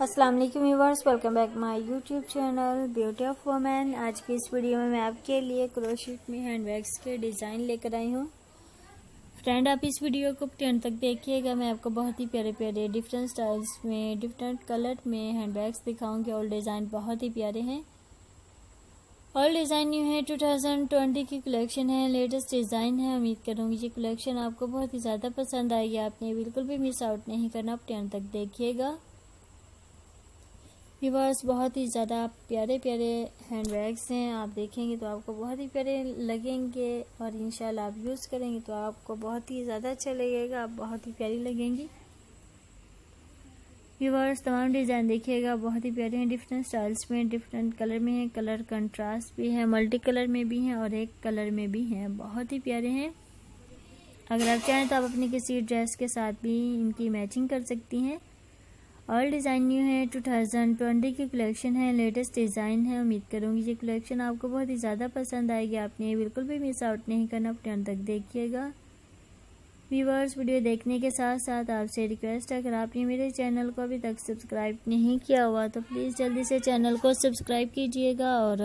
अस्सलाम वालेकुम viewers welcome back my YouTube channel beauty of women आज की इस वीडियो में मैं आपके लिए क्रोशिट में हैंडबैग्स के डिज़ाइन लेकर आई हूँ। फ्रेंड आप इस वीडियो को टेंट तक देखिएगा। मैं आपको बहुत ही प्यारे प्यारे डिफरेंट स्टाइल्स में डिफरेंट कलर में हैंड हैंडबैग्स दिखाऊँगी। और डिज़ाइन बहुत ही प्यारे हैं। और डिज़ाइन न्यू है। 2020 की कलेक्शन है। लेटेस्ट डिज़ाइन है। उम्मीद करूँगी ये कलेक्शन आपको बहुत ही ज़्यादा पसंद आएगी। आपने बिल्कुल भी मिस आउट नहीं करना। आप टेंट तक देखिएगा। व्यूवर्स बहुत ही ज़्यादा प्यारे प्यारे हैंड बैग्स हैं। आप देखेंगे तो आपको बहुत ही प्यारे लगेंगे और इंशाल्लाह आप यूज़ करेंगे तो आपको बहुत ही ज़्यादा अच्छा लगेगा, आप बहुत ही प्यारी लगेंगी। व्यूवर्स तमाम डिज़ाइन देखिएगा, बहुत ही प्यारे हैं। डिफरेंट स्टाइल्स में डिफरेंट कलर में है। कलर कंट्रास्ट भी है मल्टी कलर में भी हैं और एक कलर में भी हैं। बहुत ही प्यारे हैं। अगर आप चाहें तो आप अपनी किसी ड्रेस के साथ भी इनकी मैचिंग कर सकती हैं। ऑल डिज़ाइन न्यू है 2020 की कलेक्शन है लेटेस्ट डिज़ाइन है, उम्मीद करूँगी ये कलेक्शन आपको बहुत ही ज़्यादा पसंद आएगी। आपने ये बिल्कुल भी मिस आउट नहीं करना, अपने अंत तक देखिएगा। व्यूवर्स वीडियो देखने के साथ साथ आपसे रिक्वेस्ट है, अगर आपने मेरे चैनल को अभी तक सब्सक्राइब नहीं किया हुआ तो प्लीज़ जल्दी से चैनल को सब्सक्राइब कीजिएगा और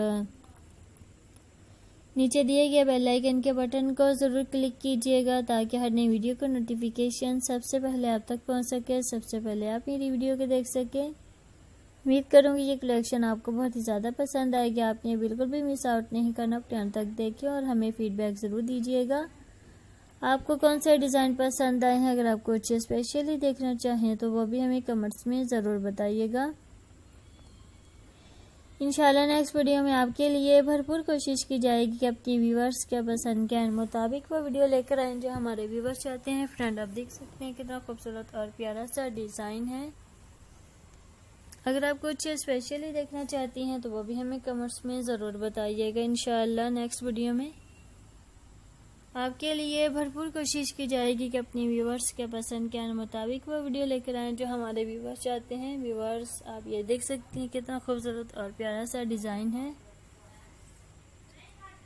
नीचे दिए गए बेल आइकन के बटन को ज़रूर क्लिक कीजिएगा ताकि हर नई वीडियो का नोटिफिकेशन सबसे पहले आप तक पहुँच सके, सबसे पहले आप मेरी वीडियो को देख सकें। उम्मीद करूँगी ये कलेक्शन आपको बहुत ही ज़्यादा पसंद आएगी। आपने बिल्कुल भी मिस आउट नहीं करना, अपने अंत तक देखें और हमें फीडबैक ज़रूर दीजिएगा। आपको कौन से डिज़ाइन पसंद आए हैं? अगर आप कुछ स्पेशली देखना चाहें तो वो भी हमें कमेंट्स में ज़रूर बताइएगा। इंशाल्लाह नेक्स्ट वीडियो में आपके लिए भरपूर कोशिश की जाएगी कि आपके व्यूवर्स के पसंद के मुताबिक वो वीडियो लेकर आए जो हमारे व्यूवर्स चाहते हैं। फ्रेंड आप देख सकते हैं कितना खूबसूरत और प्यारा सा डिज़ाइन है। अगर आप कुछ स्पेशली देखना चाहती हैं तो वो भी हमें कमेंट्स में ज़रूर बताइएगा इंशाल्लाह नेक्स्ट वीडियो में। आपके लिए भरपूर कोशिश की जाएगी कि अपने व्यूवर्स के पसंद के मुताबिक वो वीडियो लेकर आए जो हमारे व्यूवर्स चाहते हैं। व्यूवर्स आप ये देख सकते हैं कितना खूबसूरत और प्यारा सा डिज़ाइन है।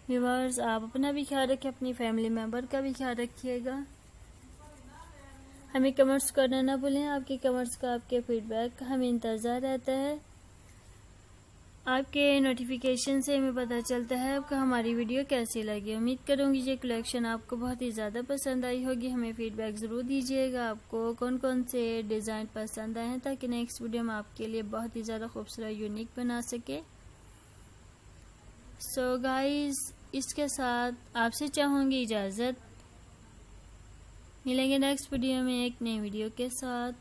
व्यूवर्स आप अपना भी ख्याल रखें, अपनी फैमिली मेंबर का भी ख्याल रखिएगा। हमें कमेंट्स करना ना भूलें, आपके कमेंट्स का आपके फीडबैक का हमें इंतज़ार रहता है। आपके नोटिफिकेशन से हमें पता चलता है आपको हमारी वीडियो कैसी लगी। उम्मीद करूँगी ये कलेक्शन आपको बहुत ही ज़्यादा पसंद आई होगी। हमें फीडबैक ज़रूर दीजिएगा। आपको कौन कौन से डिज़ाइन पसंद आए हैं ताकि नेक्स्ट वीडियो में आपके लिए बहुत ही ज़्यादा खूबसूरत यूनिक बना सके। सो so गाइस इसके साथ आपसे चाहूँगी इजाज़त। मिलेंगे नेक्स्ट वीडियो में एक नई वीडियो के साथ।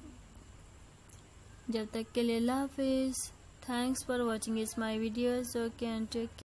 जब तक के लिए अल्लाह हाफिज़। Thanks for watching is my videos. Okay and take